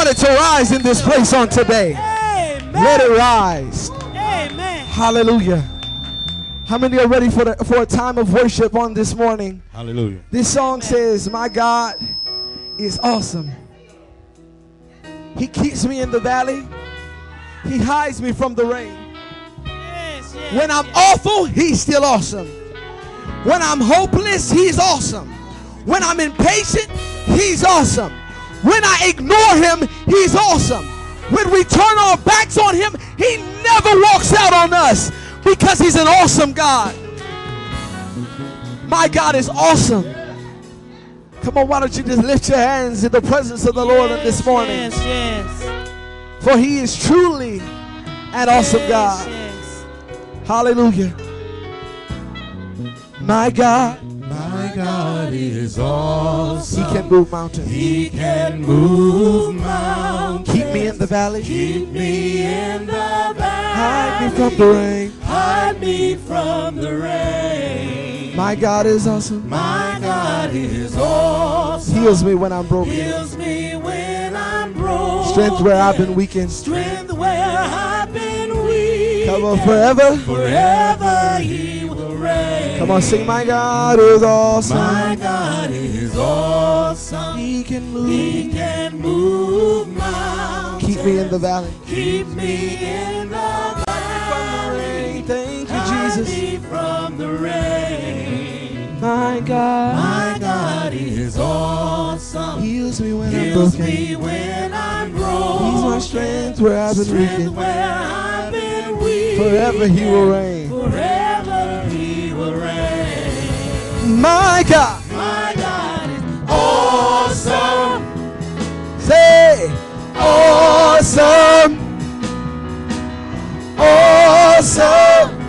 want it to rise in this place on today. Amen. Let it rise. Amen. Hallelujah. How many are ready for, the, for a time of worship on this morning? Hallelujah. This song says, My God is awesome. He keeps me in the valley, He hides me from the rain. Yes, yes, When I'm yes. awful, He's still awesome. When I'm hopeless, He's awesome. When I'm impatient, He's awesome. When I ignore Him, He's awesome. When we turn our backs on Him, He never walks out on us because He's an awesome God. My God is awesome. Come on, why don't you just lift your hands in the presence of the Lord this morning? Yes, yes. For He is truly an awesome God. Hallelujah. My God, My God is awesome. He can move mountains. He can move mountains. Keep me in the valley. Keep me in the valley. Hide me from the rain. Hide me from the rain. My God is awesome. My God is awesome. Heals me when I'm broken. Heals me when I'm broken. Strength where I've been weakened. Strength Come on, forever. Forever He will reign. Come on, sing. My God is awesome. My God is awesome. He can move. He can move mountains. Keep me in the valley. Keep me in the valley. Thank you, Hide Jesus. me from the rain. My God My God is awesome. heals me when I'm Heals broken. me when I'm broken. He's my strength where I've been Strength weakened. Forever He will reign. Forever He will reign. My God, My God is awesome. say awesome, awesome,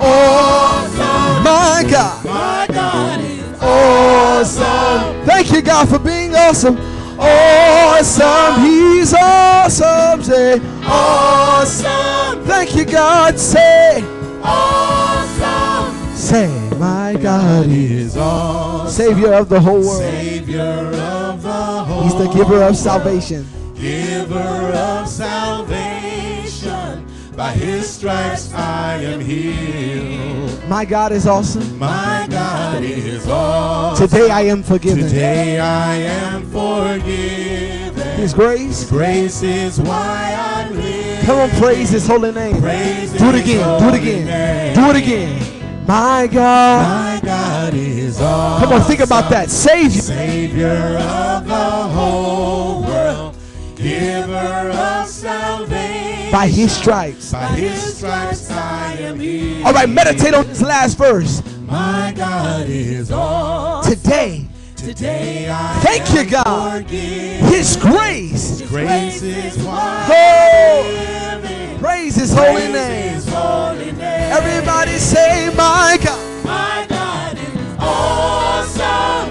awesome. My God, My God is awesome. Thank you, God, for being awesome. Awesome, He's awesome. Say awesome. thank you, God. Say, Awesome. say, my God is Is awesome. Savior of the whole world. Savior of the whole He's the giver of salvation. giver of salvation. By his stripes I am healed. My God is awesome. My God is awesome. Today I am forgiven. Today I am forgiven. His grace. Grace is why I'm live. Come on, praise His holy name. Praise Do it again. Do it again. name. Do it again. My God. My God is awesome. Come on, think about that. Savior. Savior of the whole world, giver of salvation. By His stripes. By his stripes I am healed. All right, meditate on this last verse. My God is awesome. Today, Today I Thank you, God. His grace. His Grace is Oh, praise His holy Praise name. His holy name. Everybody say, My God. My God is awesome.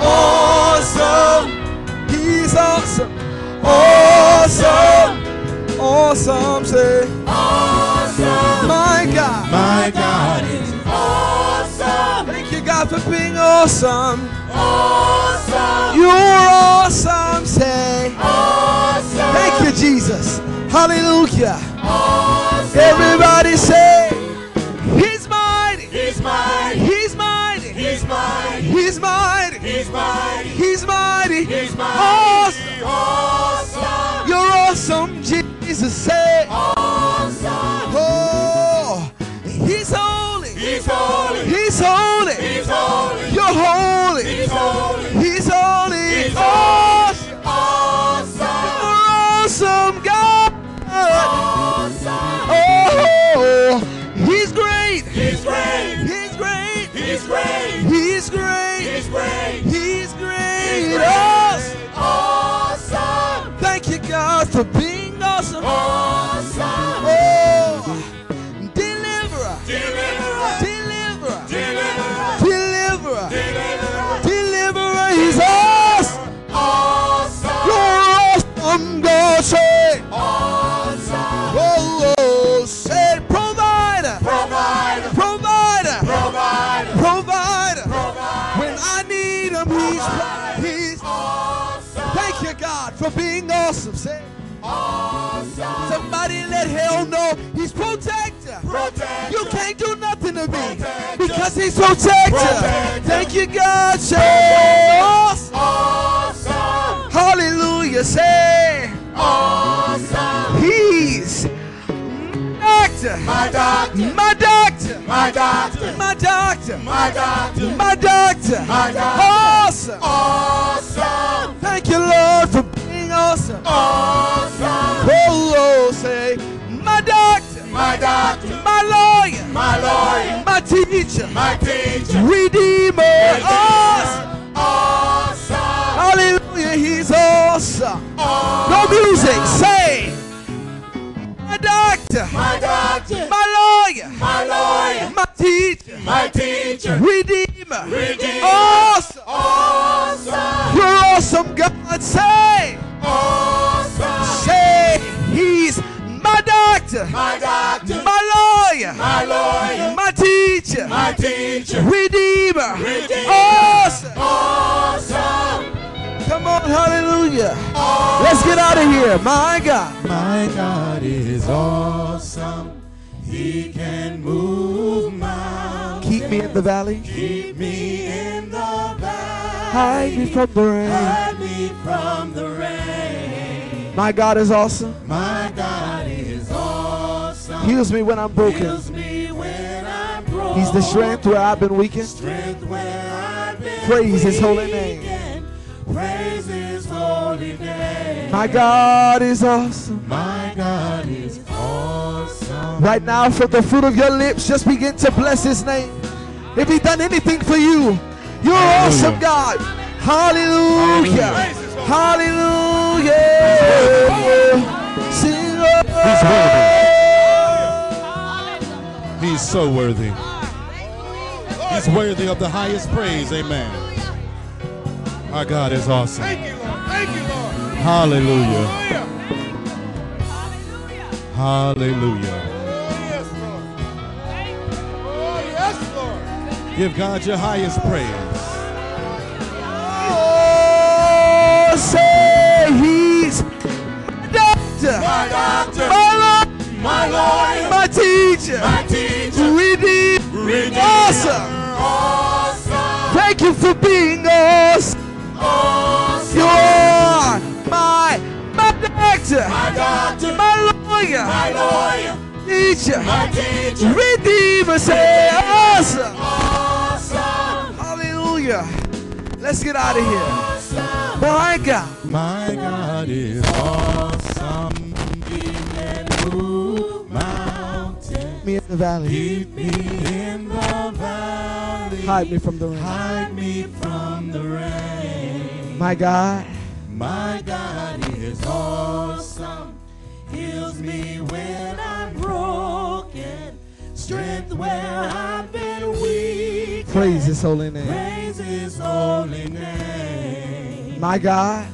Awesome. He's awesome. Awesome. Awesome. Say, Awesome. My God. My God God, for being awesome. Awesome. You're awesome. Say, Awesome. Thank you, Jesus. Hallelujah. Awesome. Everybody say, He's mighty. He's mighty. He's mighty. He's mighty. He's mighty. He's mighty. He's mighty. He's mighty. Awesome. Awesome. You're awesome, Jesus. Say, awesome, God. Awesome. Oh, He's great. He's great. He's great. He's great. He's great. He's great. He's great. He's Awesome. Awesome. Thank you, God, for being awesome. Awesome. For being awesome. Say, awesome. somebody let hell know He's protector. You can't do nothing to me because He's protector. Thank you, God. Say, awesome. Hallelujah. Say, awesome. He's doctor. My doctor, My doctor. my doctor, My doctor. my doctor, My doctor. My doctor. Awesome. awesome, Thank you, Lord, for awesome. awesome. Oh, Lord, say, my doctor, My doctor, my lawyer, my lawyer, my teacher, my teacher, redeemer. Awesome. awesome, Hallelujah, he's awesome. No awesome. music, say, my doctor, My doctor, my lawyer, my lawyer, my teacher, my teacher, redeemer. Redeemer. Awesome, redeemer. Redeemer. Awesome. awesome, Come on, hallelujah. Let's get out of here. My God. My God is awesome. He can move mountains. Keep me in the valley. Keep me in the valley. Hide me from the rain. Hide me from the rain. My God is awesome. My God is awesome. Heals me when I'm broken. Heals He's the strength where I've been weakened. Strength where I've been Praise His holy weakened. Praise His holy name. My God is awesome. My God is awesome. Right now, from the fruit of your lips, just begin to bless His name. If He done anything for you, you're awesome, God. Hallelujah. Hallelujah. Sing He's worthy. He's so worthy. He's worthy of the highest praise. Amen. Our God is awesome. Thank you, Lord. Thank you, Lord. Hallelujah. Hallelujah. Hallelujah. Oh, yes, Lord. Oh, yes, Lord. Give God your highest praise. Oh, say He's my doctor, My doctor, my Lord, my lawyer, my teacher, my teacher, redeemer. Redeemer. Awesome. Awesome. You for being awesome. Awesome. You are my my doctor, My doctor, my lawyer, my lawyer, teacher, my teacher. redeemer. Say awesome. Awesome. Hallelujah. Let's get out of here. My God. My God is awesome. He can move mountains. Me in the valley. Keep me in the valley. Hide me from the rain. Hide me from the rain. My God. My God is awesome. Heals me when I'm broken. Strength where I've been weak. Praise His holy name. Praise His holy name. My God.